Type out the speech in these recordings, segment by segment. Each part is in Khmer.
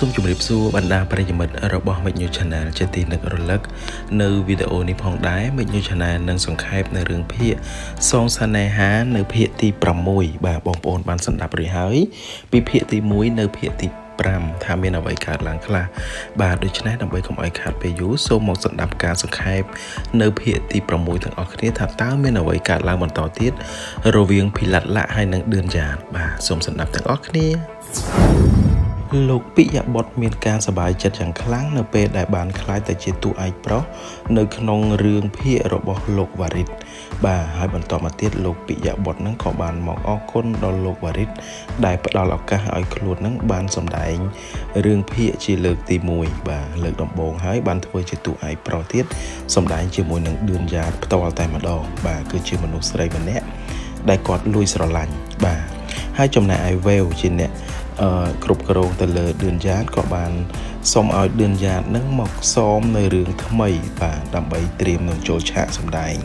សូមជម្រាបសួរបណ្ដាប្រិយមិត្តរបស់ Make New Channel ជាទីនឹករលឹក នៅវីដេអូនេះផងដែរ Make New Channel នឹងសង្ខេបនៅរឿងភាគសងសានេហា នៅភាគទី6បាទបងប្អូនបានស្ដាប់រួចហើយពីភាគទី1នៅភាគទី5ថាមានអ្វីកើតឡើងខ្លះបាទដូច្នេះដើម្បីកុំឲ្យខាតពេលយូរសូមមកស្ដាប់ការសង្ខេបនៅភាគទី6ទាំងអស់គ្នាថាតើមានអ្វីកើតឡើងបន្តទៀតរវាងភីឡាត់ឡាក់ហើយនិងឌឿនយ៉ាតបាទសូមស្ដាប់ទាំងអស់គ្នា លោកពិយបុត្រមានការសប្បាយចិត្តយ៉ាងខ្លាំងនៅពេលដែលបានក្លាយទៅជាតួឯកប្រុសនៅក្នុងរឿងភាគរបស់លោកវ៉ារីតបាទហើយបន្តមកទៀតលោកពិយបុត្រនឹងក៏បានមកអរគុណដល់លោកវ៉ារីតដែលផ្ដល់ឱកាសឲ្យខ្លួននឹងបានសម្ដែងរឿងភាគជាលើកទី1បាទលើកដំបូងហើយបានធ្វើជាតួឯកប្រុសទៀតសម្ដែងជាមួយនឹងឌឿនយ៉ាតផ្ទាល់តែម្ដងបាទគឺជាមនុស្សស្រីម្នាក់ដែលគាត់លួចស្រឡាញ់បាទហើយចំណែកឯវេវជាអ្នក គ្រប់គ្រងទៅលើឌឿនយ៉ាតក៏បានសុំឲ្យឌឿនយ៉ាតនឹងមកសមនៅរឿងថ្មីបាទដើម្បីត្រៀមនឹងចូលឆាកសម្ដែង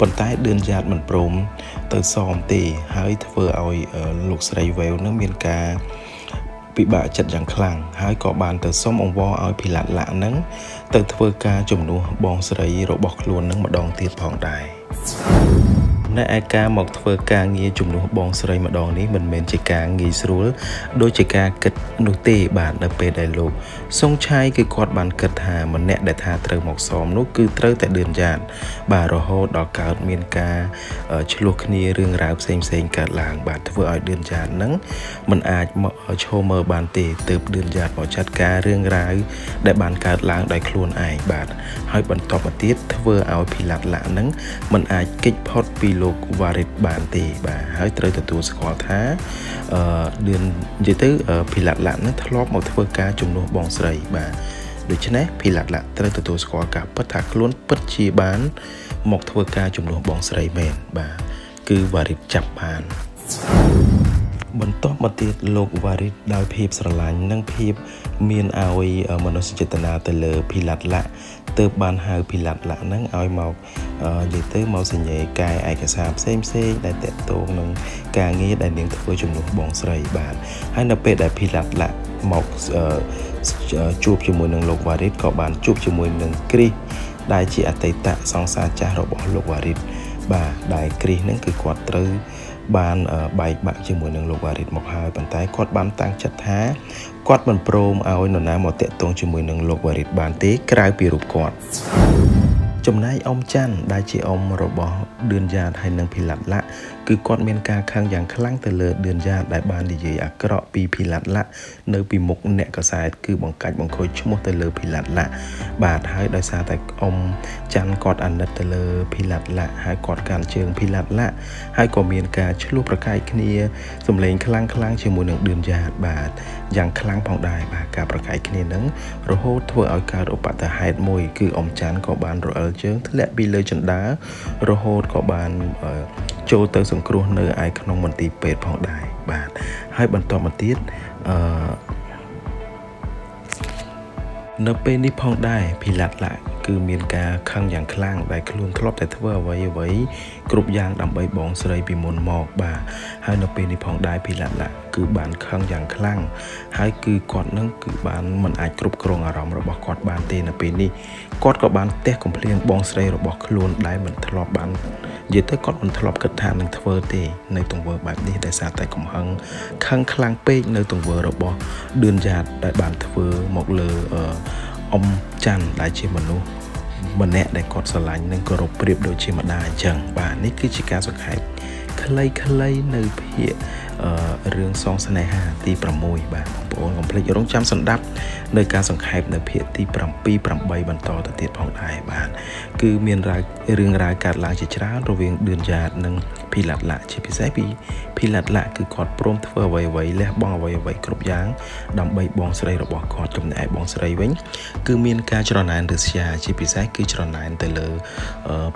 ប៉ុន្តែឌឿនយ៉ាតមិនព្រមទៅសមទេហើយធ្វើឲ្យលោកស្រីវេវនឹងមានការពិបាកចិត្តយ៉ាងខ្លាំងហើយក៏បានទៅសុំអង្វរឲ្យភីឡាត់ឡាក់នឹងទៅធ្វើការជំនួសបងស្រីរបស់ខ្លួននឹងម្ដងទៀតផងដែរ នៅឯការមកធ្វើការងារជំនួសបងស្រីម្ដងនេះមិនមែនជាការងាយស្រួលដូចជាការគិតនោះទេបាទនៅពេលដែលលោកសុងឆាយគឺគាត់បានគិតថាម្នាក់ដែលថាត្រូវមកសមនោះគឺត្រូវតែឌឿនយ៉ាតបាទរហូតដល់កើតមានការឆ្លោះគ្នារឿងរ៉ាវផ្សេងផ្សេងកើតឡើង បាទធ្វើឲ្យឌឿនយ៉ាតនឹងមិនអាចឈរមើលបានទេទើបឌឿនយ៉ាតមកចាត់ការរឿងរ៉ាវដែលបានកើតឡើងដោយខ្លួនឯងបាទហើយបន្តមកទៀតធ្វើឲ្យភីឡាត់ឡាក់នឹងមិនអាចគេចផុតពីលោកវ៉ារីតបានទេបាទហើយត្រូវទទួលស្គាល់ថាអឺឌឿននិយាយទៅភីឡាត់ឡាក់នឹងធ្លាប់មកធ្វើការជំនួសបងស្រីបាទដូច្នេះភីឡាត់ឡាក់ត្រូវទទួលស្គាល់ការពិតថាខ្លួនពិតជាបាន មកធ្វើការជំនួសបងស្រីមែនបាទគឺវ៉ារីតចាប់បាន បន្តមកទៀតលោកវ៉ារីតដោយភាពស្រឡាញ់និងភាពមានឲ្យមនោសញ្ចេតនាទៅលើភីឡាត់ឡាក់ទើបបានហៅភីឡាត់ឡាក់ហ្នឹងឲ្យមកនិយាយទៅមកសញ្ញេកាយឯកសារផ្សេងផ្សេងដែលតកតងនឹងការងារដែលនាងធ្វើជំនួសបងស្រីបាទហើយនៅពេលដែលភីឡាត់ឡាក់មកជួបជាមួយនឹងលោកវ៉ារីតក៏បានជួបជាមួយនឹងគ្រីសដែលជាអតីតសង្សារចាស់របស់លោកវ៉ារីតបាទដែលគ្រីសហ្នឹងគឺគាត់ត្រូវ បានបែកបាក់ជាមួយនឹងលោកវ៉ារីតមកហើយប៉ុន្តែគាត់បានតាំងចិត្តថាគាត់មិនព្រមឲ្យនរណាមកតាក់ទងជាមួយនឹងលោកវ៉ារីតបានទេក្រៅពីរូបគាត់ ចំណែកអ៊ំច័ន្ទដែលជាអ៊ំរបស់ឌឿនយ៉ាតហើយនិងភីឡាត់ឡាក់គឺគាត់មានការខឹងយ៉ាងខ្លាំងទៅលើឌឿនយ៉ាតដែលបាននិយាយអាក្រក់ពីភីឡាត់ឡាក់នៅពីមុខអ្នកកសែតគឺបង្កាច់បង្ខូចឈ្មោះទៅលើភីឡាត់ឡាក់បាទហើយដោយសារតែអ៊ំច័ន្ទគាត់អាណិតទៅលើភីឡាត់ឡាក់ហើយគាត់កាន់ជើងភីឡាត់ឡាក់ហើយក៏មានការឆ្លោះប្រកែកគ្នាសម្លេងខ្លាំងខ្លាំងជាមួយនឹងឌឿនយ៉ាតបាទយ៉ាងខ្លាំងផងដែរបាទការប្រកែកគ្នានឹងរហូតធ្វើឲ្យកើតឧបទ្ទហេតុមួយគឺអ៊ំច័ន្ទក៏បានរអិលជើងធ្លាក់ពីលើជណ្ដើររហូតក៏បានចូលទៅសង្គ្រោះនៅឯក្នុងមន្ទីរពេទ្យផងដែរបាទហើយបន្តមកទៀតអឺនៅពេលនេះផងដែរភីឡាត់ឡា គឺមានការខឹងយ៉ាងខ្លាំងដែលខ្លួនធ្លាប់តែធ្វើអ្វីអ្វីគ្រប់យ៉ាងដើម្បីបងស្រីពីមុនមកបាទហើយនៅពេលនេះផងដែរភីឡាត់ឡាគឺបានខឹងយ៉ាងខ្លាំងហើយគឺគាត់នឹងគឺបានមិនអាចគ្រប់គ្រងអារម្មណ៍របស់គាត់បានទេនៅពេលនេះគាត់ក៏បានទះកំភ្លៀងបងស្រីរបស់ខ្លួនដែលមិនធ្លាប់បាននិយាយទៅគាត់មិនធ្លាប់គិតថានឹងធ្វើទេនៅទង្វើបែបនេះដោយសារតែកំហឹងខឹងខ្លាំងពេកនៅទង្វើរបស់ឌឿនយ៉ាតដែលបានធ្វើមកលើអ៊ំ ច័ន្ទដែលជាមនុស្សម្នាក់ដែលគាត់ស្រឡាញ់និងគោរពប្រៀបដូចជាម្ដាយអញ្ចឹងបាទនេះគឺជាការសង្ខេបខ្លីៗនៅភាគ រឿងសងស្នេហាទី6បាទបងប្អូនកុំភ្លេចរងចាំសម្ដាប់នៅការសង្ខេបនៅភាគទី7 8បន្តទៅទៀតផងដែរបាទគឺមានរឿងរ៉ាវកើតឡើងជាច្រើនរវាងឌឿនយ៉ាតនិងភីឡាត់ឡាជាពិសេសពីភីឡាត់ឡាគឺគាត់ព្រមធ្វើអ្វីអ្វីលះបង់អ្វីអ្វីគ្រប់យ៉ាងដើម្បីបងស្រីរបស់គាត់ចំណែកបងស្រីវិញគឺមានការច្រណែនរស្យាជាពិសេសគឺច្រណែនទៅលើ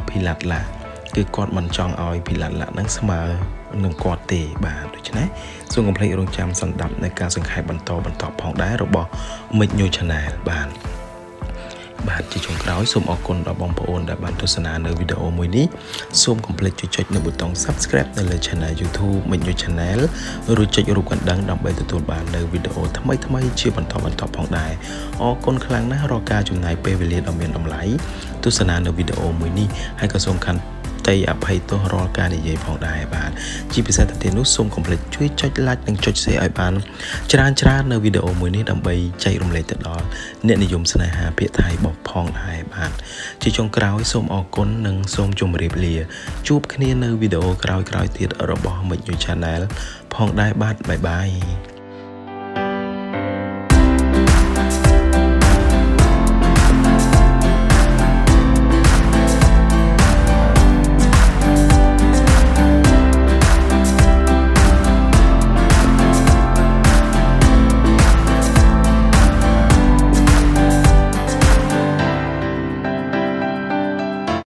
ភីឡាត់ឡា គឺគាត់មិនចង់ឲ្យភីឡាត់ឡានឹងស្មើនឹងគាត់ទេបាទដូច្នេះសូមកុំភ្លេចរងចាំសន្ដាប់នៅការសង្ខេបបន្តបន្តផងដែររបស់ Mic New Channel បាទបាទជាចុងក្រោយសូមអរគុណដល់បងប្អូនដែលបានទស្សនានៅវីដេអូមួយនេះសូមកុំភ្លេចចុចនៅប៊ូតុង Subscribe នៅលើ Channel YouTube មិញយូ Channel រួចចុចរូបកណ្ដឹងដើម្បីទទួលបាននៅវីដេអូថ្មីៗជាបន្តបន្តផងដែរអរគុណខ្លាំងណាស់រាល់ការចំណាយពេលវេលាដ៏មានតម្លៃទស្សនានៅវីដេអូមួយនេះហើយក៏សូមខន្តិតីអភ័យទោសរាល់ការនិយាយផងដែរបាទជាពិសេសទៅទៀតនោះសូមកុំភ្លេចជួយចុច like និងចុច share ឲ្យបានច្រើនច្រើននៅវីដេអូមួយនេះដើម្បីចែករំលែកទៅដល់អ្នកនិយមស្នេហាភាគថៃបោះផងដែរបាទជាចុងក្រោយសូមអរគុណនិងសូមជម្រាបលា ជួបគ្នានៅវីដេអូក្រោយៗទៀតរបស់ Mix New Channel ផងដែរបាទបាយបាយ